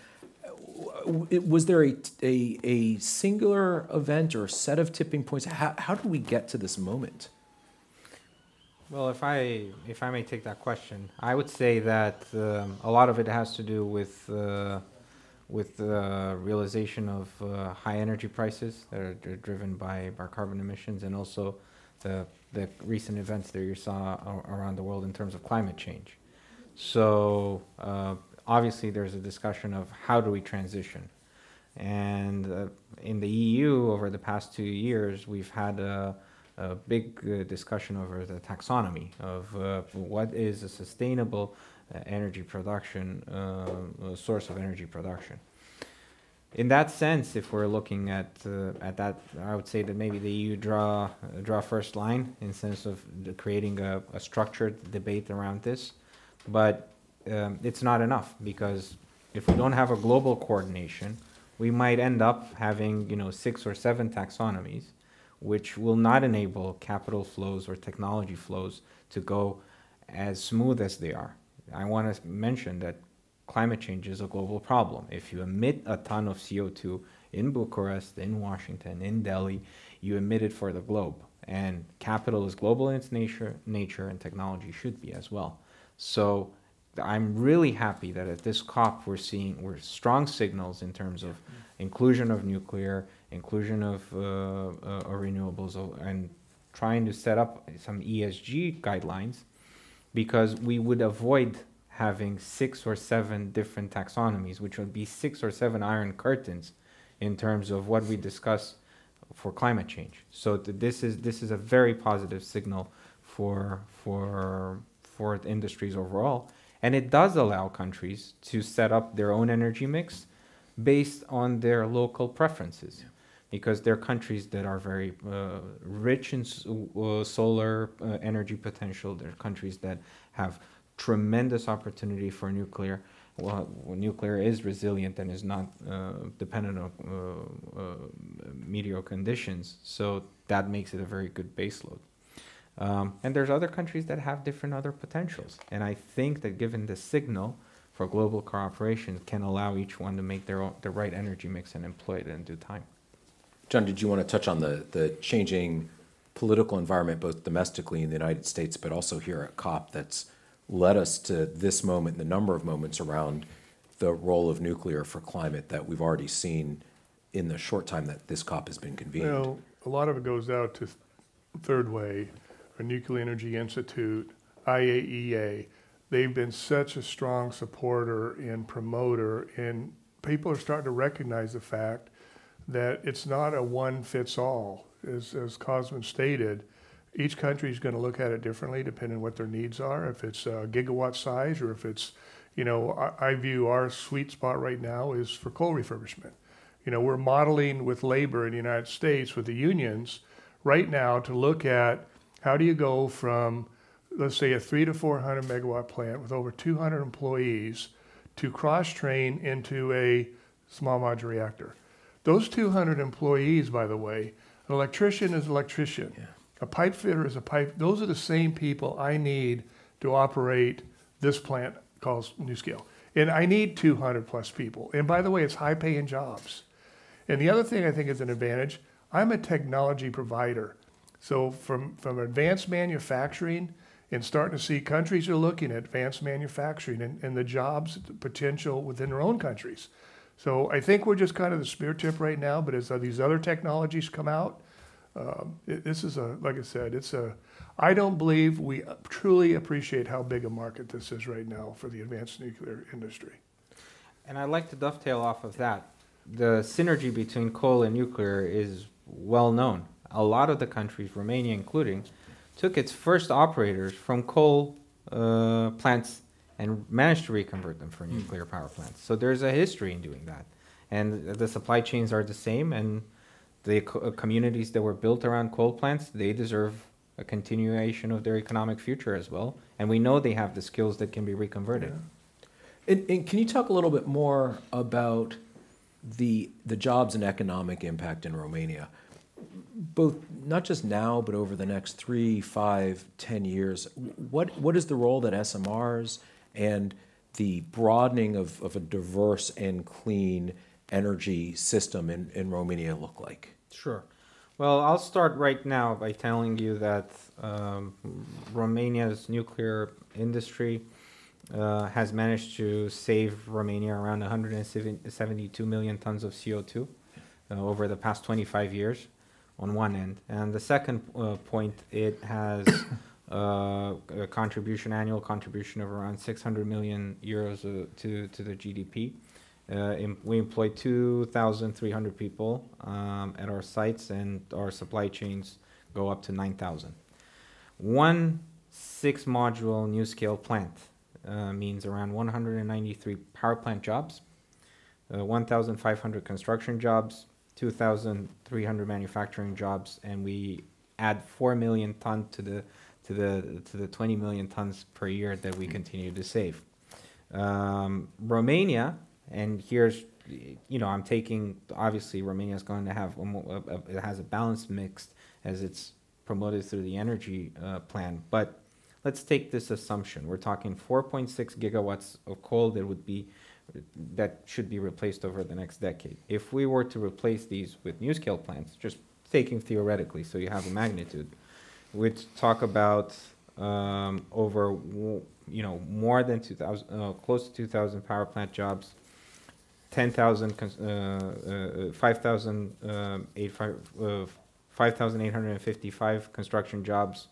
Was there a, a, a singular event or a set of tipping points? How, how did we get to this moment? Well, if I if I may take that question, I would say that um, a lot of it has to do with uh, with the realization of uh, high energy prices that are, driven by by carbon emissions, and also the the recent events that you saw around the world in terms of climate change. So uh, obviously, there's a discussion of how do we transition, and uh, in the EU over the past two years, we've had a, a big uh, discussion over the taxonomy of uh, what is a sustainable uh, energy production source of energy production. In that sense, if we're looking at uh, at that, I would say that maybe the EU draw uh, draw first line in sense of creating a, a structured debate around this, but um, it's not enough because if we don't have a global coordination, we might end up having you know six or seven taxonomies, which will not enable capital flows or technology flows to go as smooth as they are. I want to mention that climate change is a global problem. If you emit a ton of CO2 in Bucharest, in Washington, in Delhi, you emit it for the globe. And capital is global in its nature, nature and technology should be as well. So I'm really happy that at this COP we're seeing we're strong signals in terms of inclusion of nuclear, inclusion of uh, uh, renewables, and trying to set up some ESG guidelines because we would avoid having six or seven different taxonomies, which would be six or seven iron curtains in terms of what we discuss for climate change. So th- this is this is a very positive signal for for for industries overall, and it does allow countries to set up their own energy mix based on their local preferences. Because they're countries that are very uh, rich in uh, solar uh, energy potential. They're countries that have tremendous opportunity for nuclear. Well, nuclear is resilient and is not uh, dependent on uh, uh, meteor conditions, so that makes it a very good baseload. Um, and there's other countries that have different other potentials, and I think that given the signal for global cooperation can allow each one to make their own, the right energy mix and employ it in due time. John, did you want to touch on the, the changing political environment, both domestically in the United States, but also here at COP, that's led us to this moment, the number of moments around the role of nuclear for climate that we've already seen in the short time that this COP has been convened? Well, a lot of it goes out to Third Way, or Nuclear Energy Institute, IAEA. They've been such a strong supporter and promoter, and people are starting to recognize the fact that it's not a one fits all. As, as Cosmin stated, each country is going to look at it differently depending on what their needs are. If it's uh, gigawatt size or if it's, you know, I, I view our sweet spot right now is for coal refurbishment. You know, we're modeling with labor in the United States with the unions right now to look at how do you go from, let's say, a three to 400 megawatt plant with over 200 employees to cross train into a small modular reactor. Those 200 employees, by the way, an electrician is an electrician. A pipe fitter is a pipe. Those are the same people I need to operate this plant called NuScale. And I need 200 plus people. And by the way, it's high paying jobs. And the other thing I think is an advantage, I'm a technology provider. So from, from advanced manufacturing and starting to see countries are looking at advanced manufacturing and, and the jobs potential within their own countries. So I think we're just kind of the spear tip right now, but as these other technologies come out, um, it, this is a, like I said, it's a, I don't believe we truly appreciate how big a market this is right now for the advanced nuclear industry. And I'd like to dovetail off of that. The synergy between coal and nuclear is well known. A lot of the countries, Romania including, took its first operators from coal uh, plants and managed to reconvert them for nuclear power plants. So there's a history in doing that. And the supply chains are the same, and the co- uh, communities that were built around coal plants, they deserve a continuation of their economic future as well. And we know they have the skills that can be reconverted. And, and can you talk a little bit more about the, the jobs and economic impact in Romania? Both, not just now, but over the next three, five, ten years. What, what is the role that SMRs and the broadening of, of a diverse and clean energy system in, in Romania look like? Sure. Well, I'll start right now by telling you that um, Romania's nuclear industry uh, has managed to save Romania around 172 million tons of CO2 uh, over the past 25 years on one end. And the second uh, point, it has uh, a contribution, annual contribution of around 600 million euros uh, to, to the GDP. Uh, em- we employ 2,300 people um, at our sites, and our supply chains go up to 9,000. One six module NuScale plant uh, means around 193 power plant jobs, uh, 1,500 construction jobs, 2,300 manufacturing jobs, and we add 4 million ton to the to the to the 20 million tons per year that we continue to save. Um, Romania, and here's, you know, I'm taking obviously Romania is going to have a, it has a balanced mix as it's promoted through the energy uh, plan, but let's take this assumption. We're talking 4.6 gigawatts of coal that would be that should be replaced over the next decade. If we were to replace these with NuScale plants, just taking theoretically, so you have a magnitude, we'd talk about um, over you know more than 2,000, uh, close to 2,000 power plant jobs, 10,000, cons- uh, uh, 5,000, um, eight, five, uh, 5,855 construction jobs,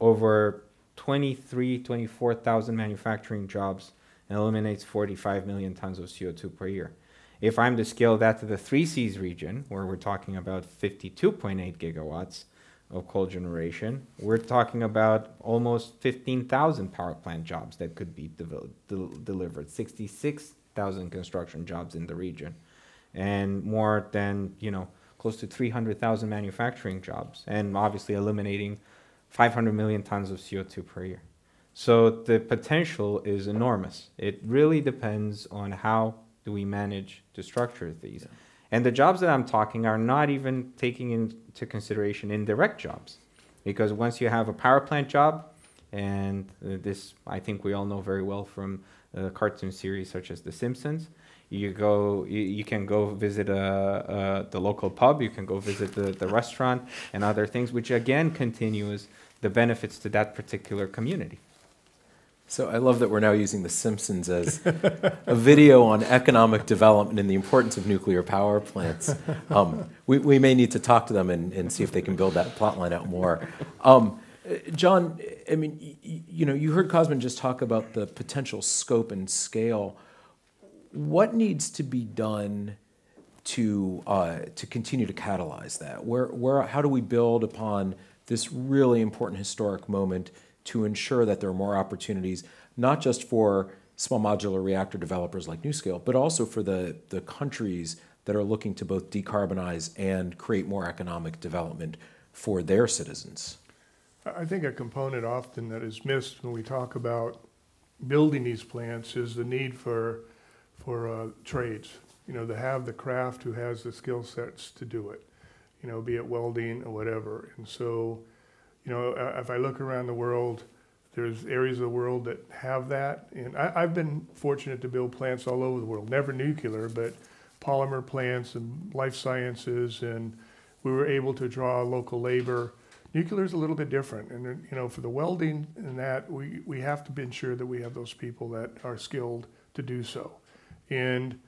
over 23, 24,000 manufacturing jobs, and eliminates 45 million tons of CO2 per year. If I'm to scale that to the three Seas region, where we're talking about 52.8 gigawatts of coal generation, we're talking about almost 15,000 power plant jobs that could be devel- del- delivered, 66,000 construction jobs in the region, and more than, you know, close to 300,000 manufacturing jobs, and obviously eliminating 500 million tons of CO2 per year. So the potential is enormous. It really depends on how do we manage to structure these. And the jobs that I'm talking are not even taking into consideration indirect jobs. Because once you have a power plant job, and this I think we all know very well from uh, cartoon series such as The Simpsons, you go you, you can go visit uh, uh, the local pub, you can go visit the, the restaurant and other things, which again continues the benefits to that particular community. So I love that we're now using The Simpsons as a video on economic development and the importance of nuclear power plants. Um, we, we may need to talk to them and, and see if they can build that plot line out more. Um, John, I mean, you know, you heard Cosmin just talk about the potential scope and scale. What needs to be done to uh, to continue to catalyze that? Where where how do we build upon this really important historic moment to ensure that there are more opportunities, not just for small modular reactor developers like NuScale, but also for the, the countries that are looking to both decarbonize and create more economic development for their citizens? I think a component often that is missed when we talk about building these plants is the need for, for uh, trades. You know, to have the craft who has the skill sets to do it, you know, be it welding or whatever. And so, you know, uh, if I look around the world, there's areas of the world that have that. And I, I've been fortunate to build plants all over the world, never nuclear, but polymer plants and life sciences. And we were able to draw local labor. Nuclear is a little bit different. And, you know, for the welding and that, we, we have to be ensure that we have those people that are skilled to do so. And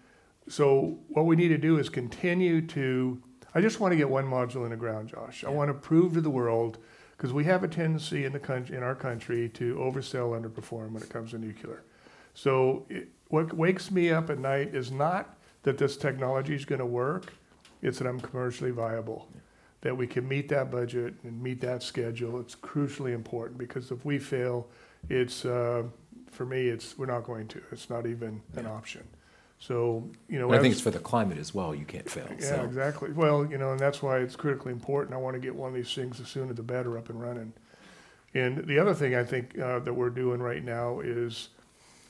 so what we need to do is continue to, I just want to get one module in the ground, Josh. I want to prove to the world, because we have a tendency in the country, in our country to oversell, underperform when it comes to nuclear. So it, what wakes me up at night is not that this technology is going to work, it's that I'm commercially viable. That we can meet that budget and meet that schedule. It's crucially important because if we fail, it's, uh, for me, it's, we're not going to. It's not even an option. So, you know. I think it's for the climate as well. You can't fail. yeah, so. exactly. Well, you know, and that's why it's critically important. I want to get one of these things the sooner the better up and running. And the other thing I think uh, that we're doing right now is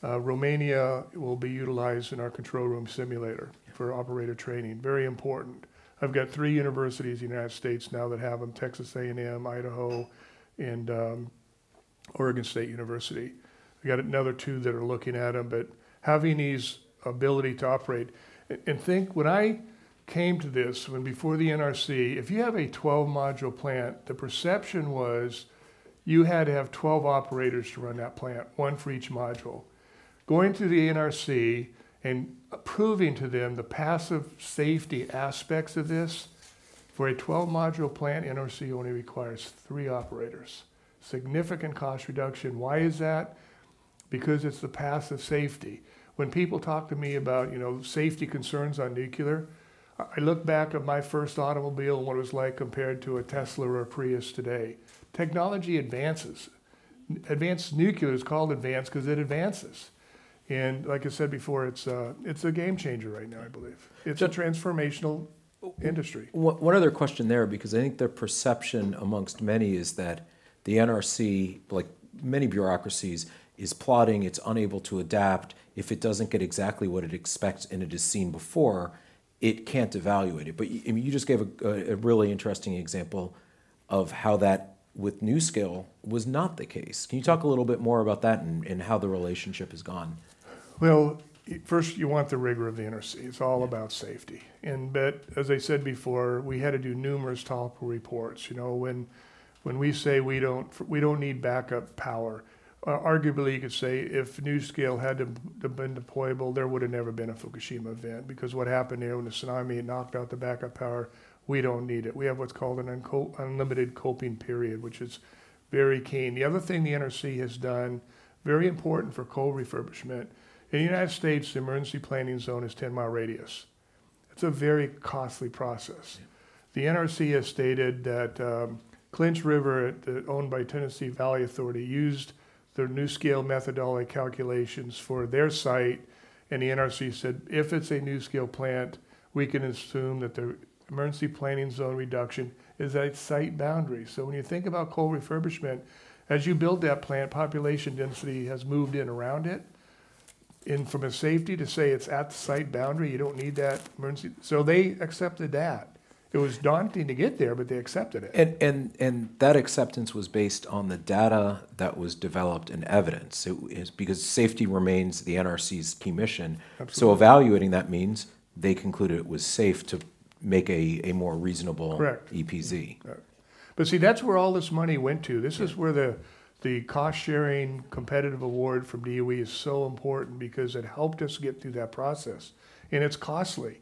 uh, Romania will be utilized in our control room simulator for operator training. Very important. I've got three universities in the United States now that have them: Texas A&M, Idaho, and um, Oregon State University. I got another two that are looking at them, but having these ability to operate and- think when I came to this when before the NRC, if you have a 12 module plant, the perception was you had to have 12 operators to run that plant, one for each module. Going to the NRC and proving to them the passive safety aspects of this, for a 12 module plant, NRC only requires three operators. Significant cost reduction. Why is that? Because it's the passive safety. When people talk to me about, you know, safety concerns on nuclear, I look back at my first automobile and what it was like compared to a Tesla or a Prius today. Technology advances. Advanced nuclear is called advanced because it advances. And like I said before, it's, uh, it's a game changer right now, I believe. It's a transformational industry. One other question there, because I think the perception amongst many is that the NRC, like many bureaucracies, is plotting, it's unable to adapt. If it doesn't get exactly what it expects and it has seen before, it can't evaluate it. But you, I mean, you just gave a, a really interesting example of how that with NuScale was not the case. Can you talk a little bit more about that and, and how the relationship has gone? Well, first you want the rigor of the NRC. It's all about safety. And but as I said before, we had to do numerous topical reports. You know, when when we say we don't we don't need backup power, uh, arguably you could say if NuScale had to, to been deployable, there would have never been a Fukushima event because what happened there when the tsunami knocked out the backup power, we don't need it. We have what's called an unco- unlimited coping period, which is very keen. The other thing the NRC has done, very important for coal refurbishment, in the United States, the emergency planning zone is 10 mile radius. It's a very costly process. The NRC has stated that um, Clinch River, owned by Tennessee Valley Authority, used their NuScale methodology calculations for their site, and the NRC said if it's a NuScale plant, we can assume that the emergency planning zone reduction is at site boundary. So when you think about coal refurbishment, as you build that plant, population density has moved in around it. And from a safety to say it's at the site boundary, you don't need that emergency, so they accepted that. It was daunting to get there, but they accepted it. And, and, and that acceptance was based on the data that was developed and evidence. It is because safety remains the NRC's key mission. Absolutely. So evaluating that means they concluded it was safe to make a, a more reasonable Correct. EPZ. But see, that's where all this money went to. This is where the, the cost-sharing competitive award from DOE is so important because it helped us get through that process. And it's costly.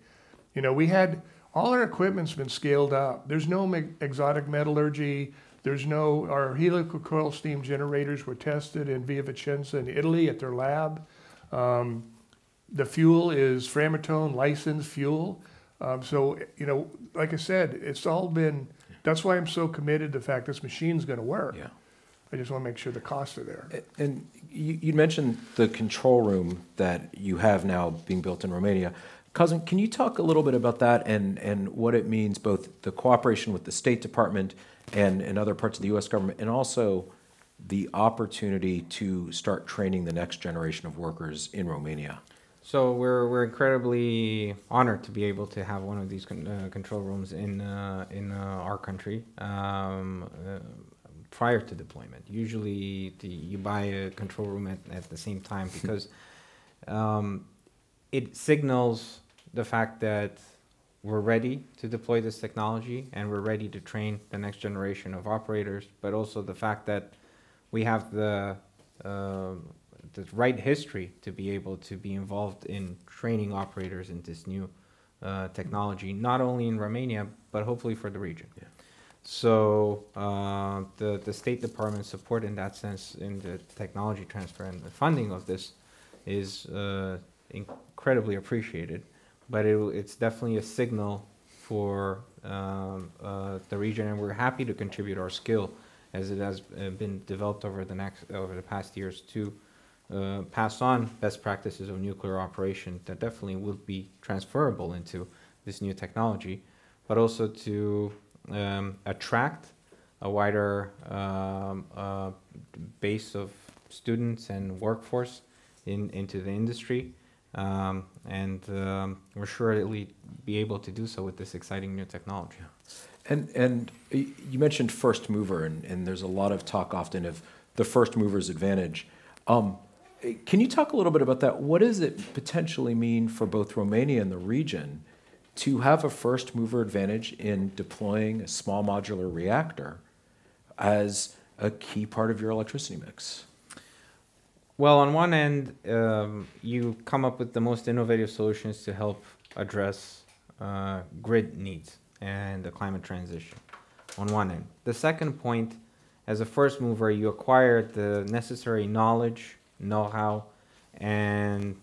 You know, we had, all our equipment's been scaled up. There's no me- exotic metallurgy. There's no, our helical coil steam generators were tested in Via Vicenza in Italy at their lab. Um, the fuel is Framatome licensed fuel. Um, so, you know, like I said, it's all been, that's why I'm so committed to the fact this machine's gonna work. Yeah. I just want to make sure the costs are there. And you, you mentioned the control room that you have now being built in Romania. Cosmin, can you talk a little bit about that and, and what it means, both the cooperation with the State Department and, and other parts of the US government, and also the opportunity to start training the next generation of workers in Romania? So we're we're incredibly honored to be able to have one of these con- uh, control rooms in uh, in uh, our country um, uh, prior to deployment. Usually, the, you buy a control room at, at the same time because um, it signals the fact that we're ready to deploy this technology and we're ready to train the next generation of operators, but also the fact that we have the um the right history to be able to be involved in training operators in this new uh, technology, not only in Romania but hopefully for the region. Yeah. So uh, the the State Department support in that sense in the technology transfer and the funding of this is uh, incredibly appreciated. But it, it's definitely a signal for um, uh, the region, and we're happy to contribute our skill as it has uh, been developed over the next over the past years to uh, pass on best practices of nuclear operation that definitely will be transferable into this new technology, but also to um, attract a wider um, uh, base of students and workforce in, into the industry. Um, and um, we're sure that we'll be able to do so with this exciting new technology. And, and you mentioned first mover, and, and there's a lot of talk often of the first mover's advantage. Um, eh, can you talk a little bit about that? What does it potentially mean for both Romania and the region to have a first mover advantage in deploying a small modular reactor as a key part of your electricity mix? Well, on one end, um, you come up with the most innovative solutions to help address uh, grid needs and the climate transition. On one end, the second point, as a first mover, you acquire the necessary knowledge, know-how, and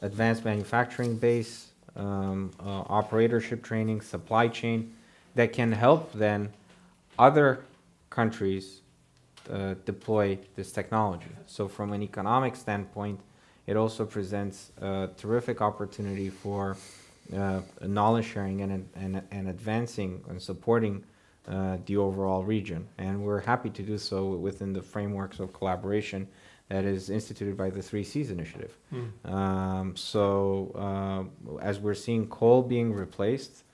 advanced manufacturing base, um, uh, operatorship training, supply chain, that can help then other countries uh, deploy this technology. So, from an economic standpoint, it also presents a terrific opportunity for uh, knowledge sharing and, and, and advancing and supporting uh, the overall region. And we're happy to do so within the frameworks of collaboration that is instituted by the Three Seas Initiative. Um, so, uh, as we're seeing coal being replaced,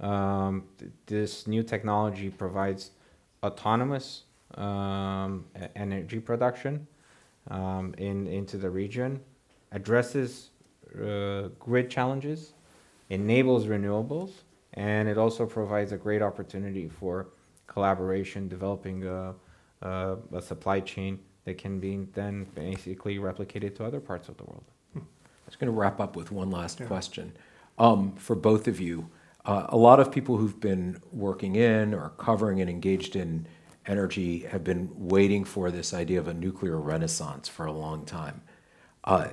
um, th- this new technology provides autonomous um, energy production um, in into the region, addresses uh, grid challenges, enables renewables, and it also provides a great opportunity for collaboration, developing a, a, a supply chain that can be then basically replicated to other parts of the world. I was going to wrap up with one last Yeah. question um, for both of you. Uh, a lot of people who've been working in or covering and engaged in energy have been waiting for this idea of a nuclear renaissance for a long time. Uh,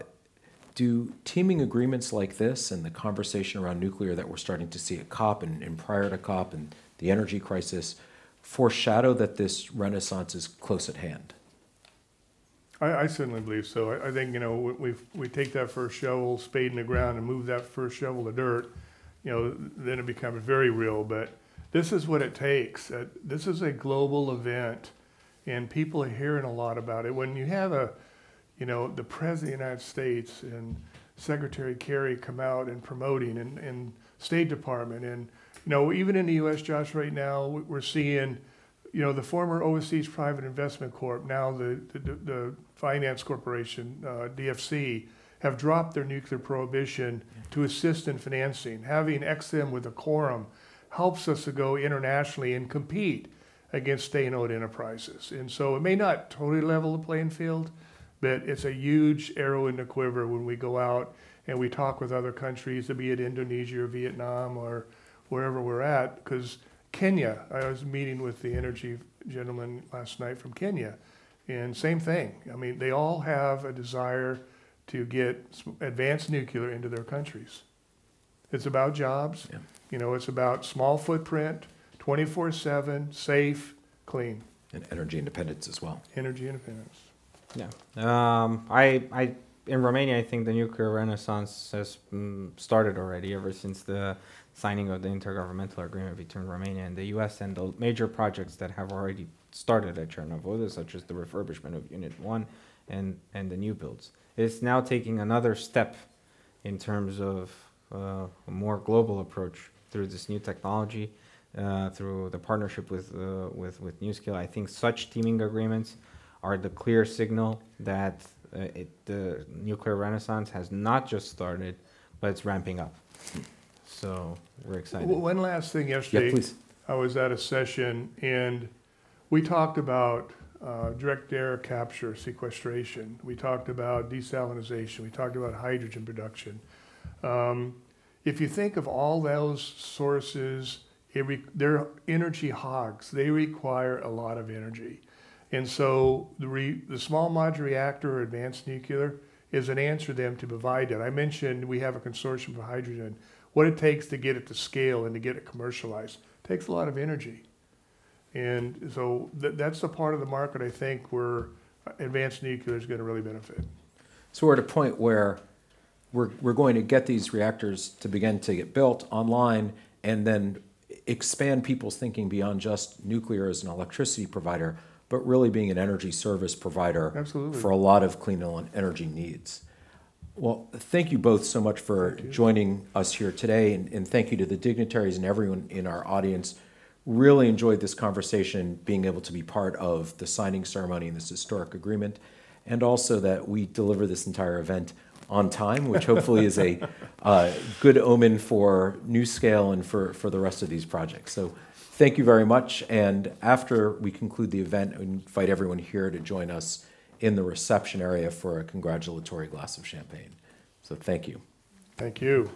do teaming agreements like this and the conversation around nuclear that we're starting to see at COP and, and prior to COP and the energy crisis foreshadow that this renaissance is close at hand? I, I certainly believe so. I, I think, you know, we, we, we take that first shovel, spade in the ground and move that first shovel of dirt, you know, then it becomes very real. But this is what it takes. Uh, this is a global event and people are hearing a lot about it. When you have a, you know, the President of the United States and Secretary Kerry come out and promoting and, and State Department and, you know, even in the U.S., Josh, right now, we- we're seeing, you know, the former Overseas Private Investment Corp, now the, the, the Finance Corporation, uh, DFC, have dropped their nuclear prohibition to assist in financing. Having EXIM with a quorum helps us to go internationally and compete against state-owned enterprises. And so it may not totally level the playing field, but it's a huge arrow in the quiver when we go out and we talk with other countries, be it Indonesia or Vietnam or wherever we're at. Because Kenya, I was meeting with the energy gentleman last night from Kenya, and same thing. I mean, they all have a desire to get advanced nuclear into their countries. It's about jobs. Yeah. You know, it's about small footprint, 24/7, safe, clean. And energy independence as well. energy independence. Yeah. Um, I, I, in Romania, I think the nuclear renaissance has mm, started already ever since the signing of the intergovernmental agreement between Romania and the U.S. and the major projects that have already started at Cernavoda, such as the refurbishment of Unit One and and the new builds. It's now taking another step in terms of uh, a more global approach through this new technology, uh, through the partnership with uh, with with NuScale. I think such teaming agreements are the clear signal that uh, it, the nuclear renaissance has not just started, but it's ramping up. So we're excited. One last thing Yeah, yesterday. please. I was at a session and we talked about uh, direct air capture sequestration. We talked about desalinization. We talked about hydrogen production. Um, if you think of all those sources, they're energy hogs. They require a lot of energy. And so the, re- the small modular reactor or advanced nuclear is an answer to them to provide that. I mentioned we have a consortium for hydrogen. What it takes to get it to scale and to get it commercialized takes a lot of energy. And so th- that's the part of the market I think where advanced nuclear is going to really benefit. So we're at a point where we're, we're going to get these reactors to begin to get built online and then expand people's thinking beyond just nuclear as an electricity provider, but really being an energy service provider Absolutely. for a lot of clean energy needs. Well, thank you both so much for joining us here today, and, and thank you to the dignitaries and everyone in our audience. Really enjoyed this conversation, being able to be part of the signing ceremony and this historic agreement, and also that we deliver this entire event on time, which hopefully is a uh, good omen for NuScale and for, for the rest of these projects. So thank you very much. And after we conclude the event, I invite everyone here to join us in the reception area for a congratulatory glass of champagne. So thank you. Thank you.